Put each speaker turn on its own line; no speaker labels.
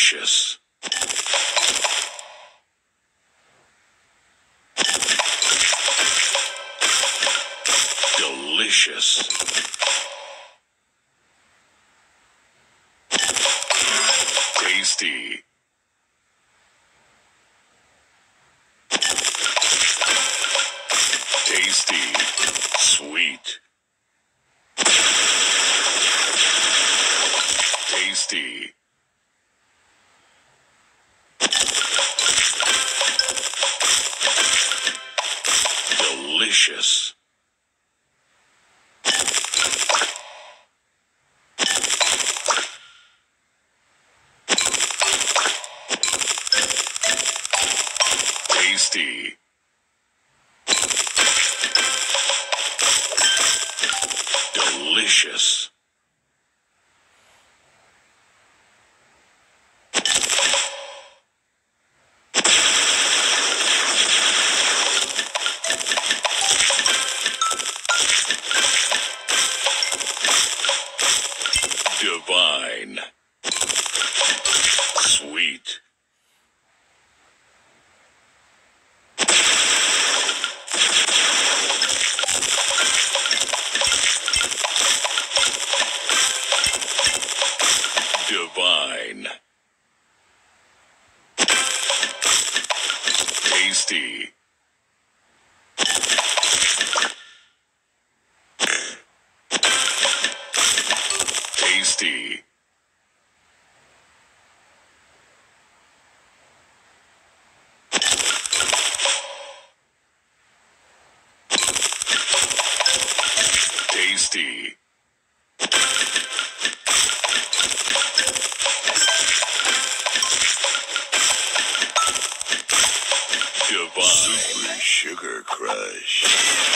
Delicious. Delicious. Tasty. Tasty. Sweet. Tasty. Delicious. Tasty. Delicious. Divine. Sweet. Divine. Tasty. tasty. Tasty. Divine Super Sugar Crush.